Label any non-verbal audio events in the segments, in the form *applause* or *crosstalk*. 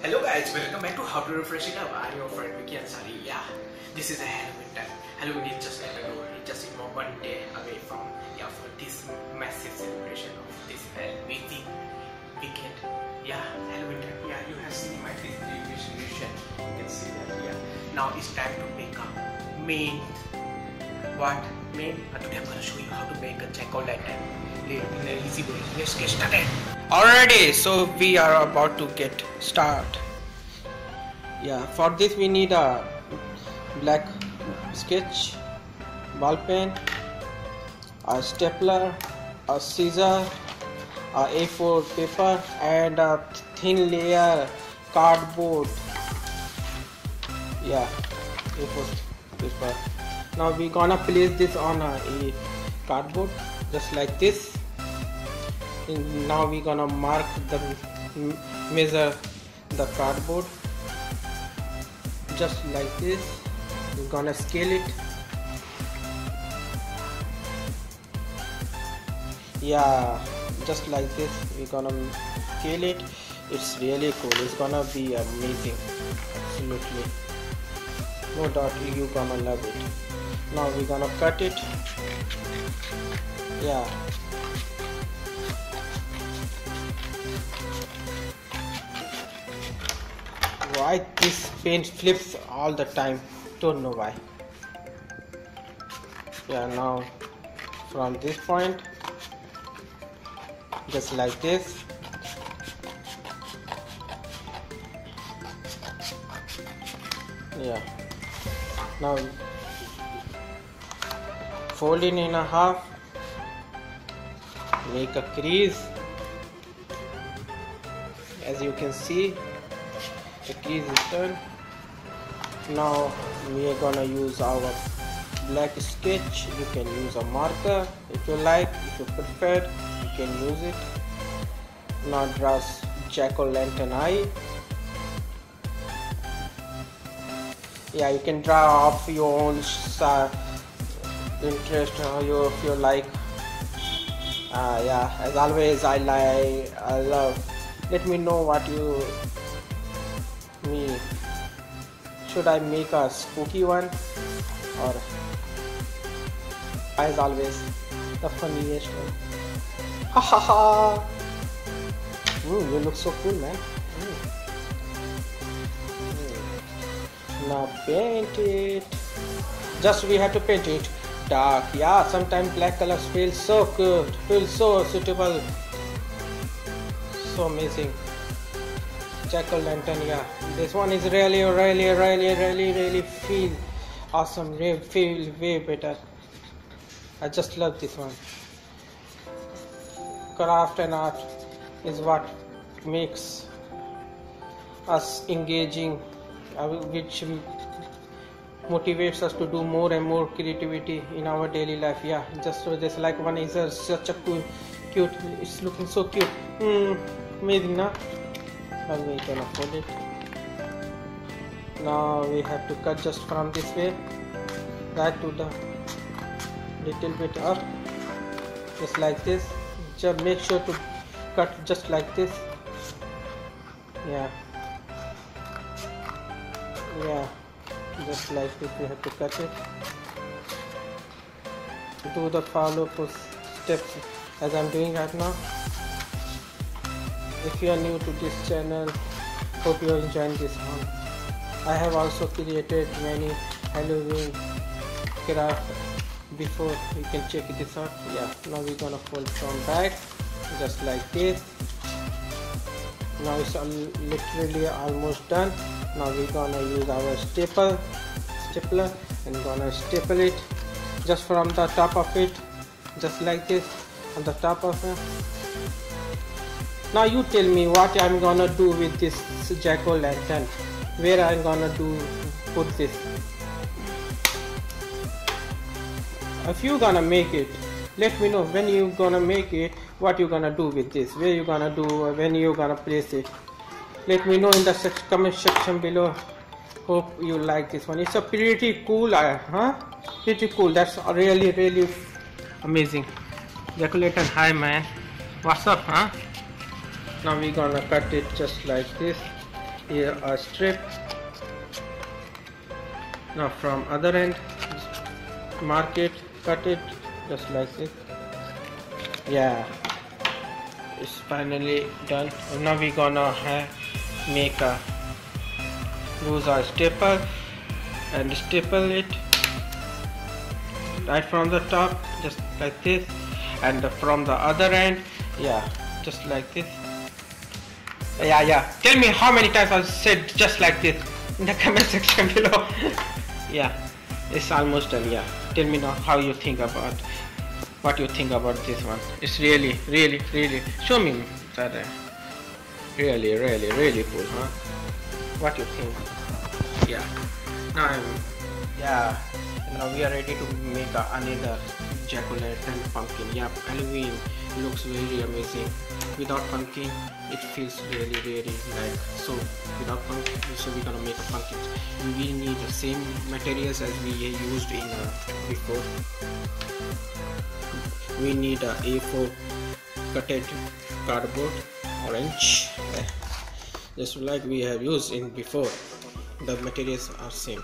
Hello guys, welcome back to How to Refresh It Up. I'm your friend Vicky Ansari. Yeah, this is a Halloween time. Halloween is just like a door. It's just one day away from yeah for this massive celebration of this uh, amazing weekend. Yeah, Halloween time. Yeah, you have seen my Facebook resolution. You can see that. Yeah. Now it's time to make a main. What main? Uh, today I'm gonna show you how to make a o' lantern in an easy way. Let's get started. Alrighty, so we are about to get start. Yeah, for this we need a black sketch, ball pen, a stapler, a scissor, a A4 paper, and a thin layer cardboard. Yeah, A4 paper. Now we gonna place this on a, a cardboard just like this. Now we gonna mark the measure the cardboard. Just like this we're gonna scale it. Yeah just like this we're gonna scale it. It's really cool. It's gonna be amazing. Absolutely. No doubt you gonna love it now we're gonna cut it. Yeah. Why this paint flips all the time? Don't know why. Yeah now from this point just like this. Yeah. Now fold it in a half. Make a crease. As you can see the keys is done. Now we are gonna use our black sketch. You can use a marker if you like if you prefer you can use it. Now draw jack-o'-lantern eye. Yeah you can draw off your own uh, interest or you if you like. Uh, yeah as always I like I love. Let me know what you me should I make a spooky one? Or as always the funniest one. Ha ha ha. Ooh, you look so cool man. Mm. Mm. now paint it. Just we have to paint it dark. Yeah sometimes black colors feel so good feel so suitable. So amazing. Jack-o'-lantern yeah. This one is really really really really really feel awesome really feel way better. I just love this one. Craft and art is what makes us engaging uh, which motivates us to do more and more creativity in our daily life. Yeah just so just like one is a, such a cool cute it's looking so cute. Mm, amazing now now we can afford it. Now we have to cut just from this way. Right to the little bit up. Just like this. Just make sure to cut just like this. Yeah. Yeah just like this we have to cut it. Do the follow steps as I'm doing right now. If you are new to this channel hope you are enjoying this one. I have also created many Halloween craft before you can check this out. Yeah now we're gonna fold from back just like this. Now it's literally almost done now we're gonna use our staple stapler and gonna staple it just from the top of it just like this on the top of it. Now you tell me what I'm gonna do with this jack-o'-lantern. Where I'm gonna do put this? If you gonna make it let me know. When you gonna make it what you gonna do with this? Where you gonna do when you gonna place it let me know in the comment section below. Hope you like this one. It's a pretty cool uh, huh? Pretty cool. That's really really amazing. Jack-o'-lantern hi man. What's up huh? Now we're gonna cut it just like this. Here a strip. Now from other end mark it cut it just like this. Yeah. It's finally done. Now we're gonna have, make a use a staple and staple it right from the top just like this and from the other end yeah just like this. Yeah yeah. Tell me how many times I said just like this in the comment *laughs* section below. Yeah it's almost done yeah. Tell me now how you think about what you think about this one. It's really really really show me that really really really cool huh? What you think? Yeah. Now I'm yeah. Now we are ready to make another jack-o'-lantern pumpkin. Yeah Halloween looks very amazing. Without pumpkin it feels really really like so. Without pumpkin so we're gonna make a pumpkin we need the same materials as we used in uh, before. We need a a4 cutted cardboard orange just like we have used in before the materials are same.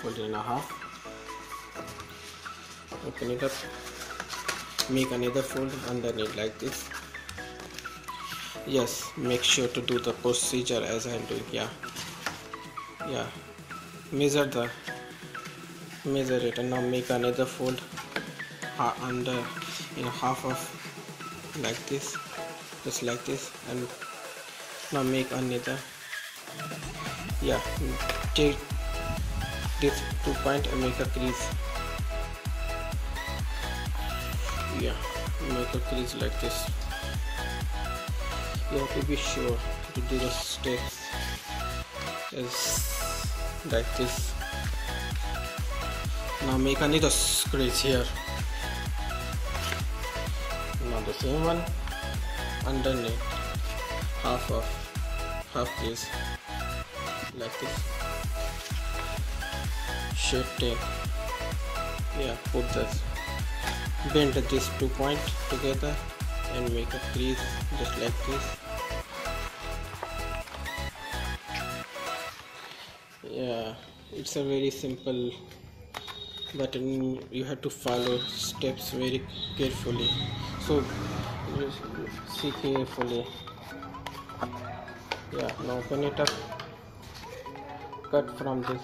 Fold in a half. Open it up. Make another fold underneath like this. Yes make sure to do the procedure as I'm doing yeah. Yeah. Measure the measure it and now make another fold uh, under in half of like this just like this and now make another. Yeah take this two point and make a crease. Yeah make a crease like this. You have to be sure to do the steps as like this. Now make another crease here. Now the same one underneath uh, half of half crease like this. Shifting uh, yeah put this bend these two points together and make a crease just like this. Yeah it's a very simple but you have to follow steps very carefully. So see carefully yeah now open it up. Cut from this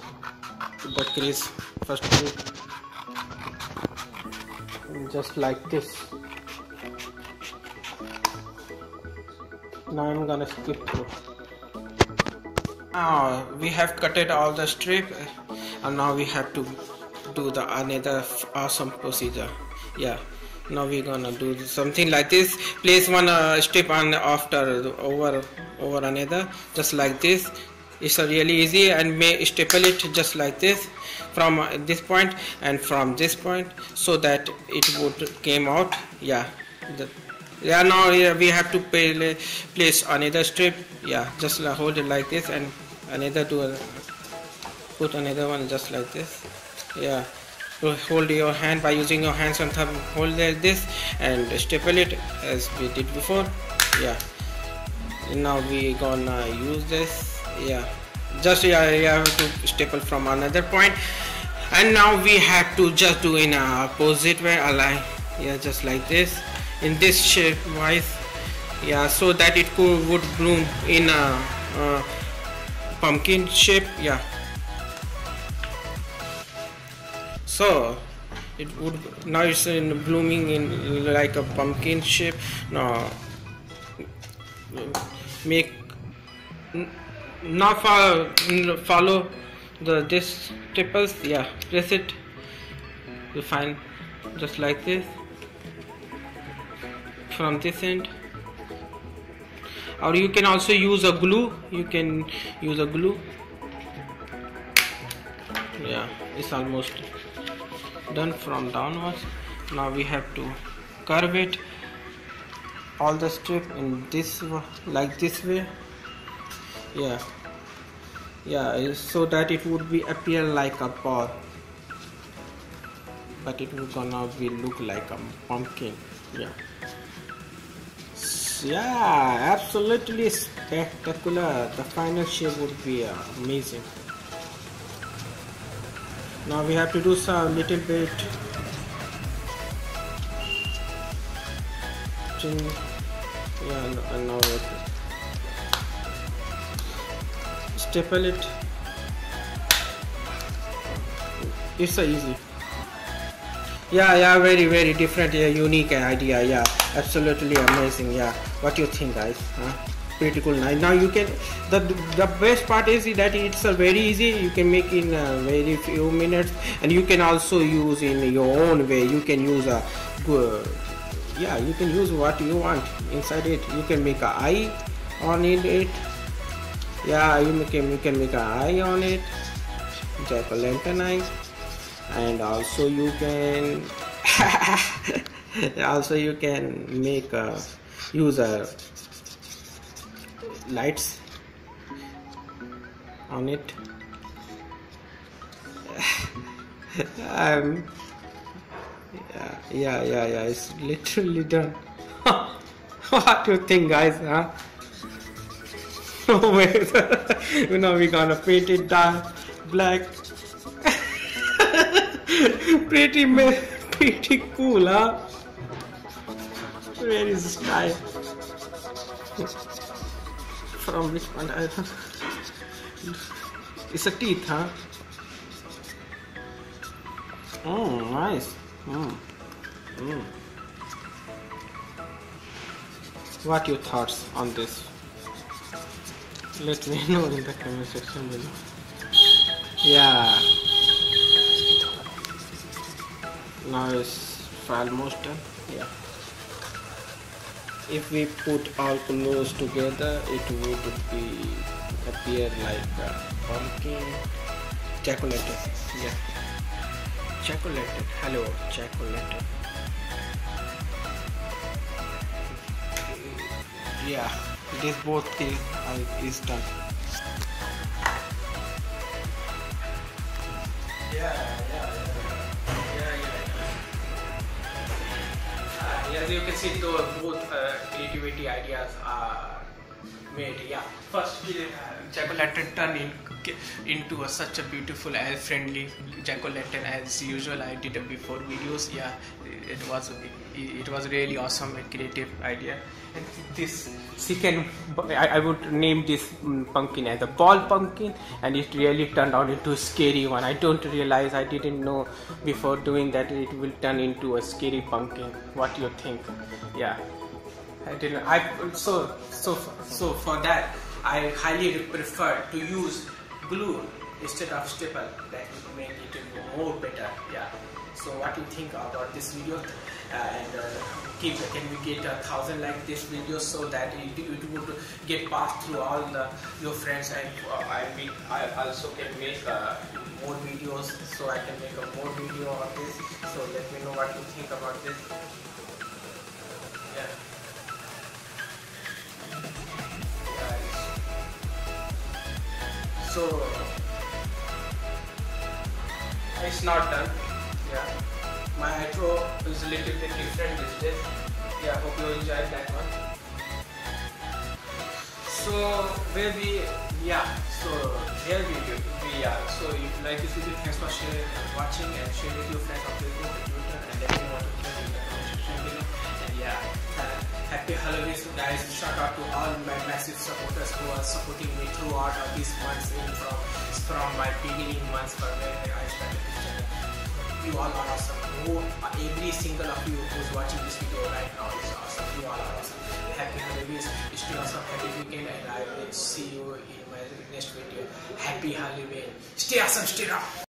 the crease. First just like this. Now I'm gonna skip through. Now we have cutted all the strip and now we have to do the another awesome procedure. Yeah now we're gonna do something like this. Place one uh, strip on after over over another. Just like this. It's really easy and may staple it just like this. From this point and from this point so that it would came out. Yeah. The, yeah now we have to pay, place another strip yeah just hold it like this and another to uh, put another one just like this. Yeah hold your hand by using your hands and thumb. Hold like this and staple it as we did before. Yeah. Now we gonna use this. Yeah. Just yeah, have to staple from another point. And now we have to just do in a opposite way align yeah just like this. In this shape wise. Yeah so that it could would bloom in a, a pumpkin shape. Yeah so it would now it's in blooming in like a pumpkin shape. Now make not follow follow the this staples yeah press it. You find just like this. From this end. Or you can also use a glue. You can use a glue. Yeah it's almost done from downwards. Now we have to curve it all the strip in this like this way. Yeah. Yeah so that it would be appear like a ball but it will gonna be look like a pumpkin. Yeah. Yeah absolutely spectacular. The final shape would be amazing now we have to do some little bit. Yeah and now staple it. It's so easy. Yeah yeah very very different yeah unique idea. Yeah absolutely amazing. Yeah. What do you think guys? Huh? Pretty cool now, now you can the the best part is that it's a very easy. You can make in a very few minutes. And you can also use in your own way. You can use a uh, yeah you can use what you want inside it. You can make a eye on it. Yeah you can you can make an eye on it. Jack o' lantern eye. And also you can *laughs* also you can make a use a lights on it. *sighs* Um yeah yeah yeah yeah it's literally done. *laughs* What do you think guys huh? *laughs* Wait *laughs* you know we're gonna paint it dark black. Pretty pretty cool, huh? The style? It's a teeth, huh? Oh, nice. Mm. Mm. What your thoughts on this? Let me *laughs* know in the comment section below. Yeah. now it's almost done yeah if we put all clothes together it would be appear like a pumpkin. Chocolate. Yeah. Chocolate. Hello chocolate. Yeah this both thing is done as you can see, though, both uh, creativity ideas are made. Yeah, first we uh, jack o' lantern turn in, into a, such a beautiful and friendly jack lantern as usual. I did before videos. Yeah, it was it was really awesome and creative idea. And this second, I, I would name this mm, pumpkin as a ball pumpkin, and it really turned out into a scary one. I don't realize I didn't know before doing that it will turn into a scary pumpkin. What you think? Yeah. I didn't. I so so so for that I highly prefer to use glue instead of staple. That would make it more better. Yeah. So what you think about this video? and uh, keep can we get a thousand like this video so that it, it would get passed through all the, your friends and uh, I mean I also can make uh, more videos so I can make a more video on this so let me know what you think about this so it's not done yeah my intro is a little bit different this day. Yeah, hope you enjoyed that one. So where we yeah, so here we we are. So if you like this video, thanks for sharing, watching and share with your friends on happy Halloween guys. Shout out to all my massive supporters who are supporting me throughout all these months in from from my beginning months from where I started this channel. You all are awesome who every single of you who's watching this video right now is awesome. You all are awesome. Happy Halloween, stay awesome, happy weekend, and I will see you in my next video. Happy Halloween. Stay awesome, stay up.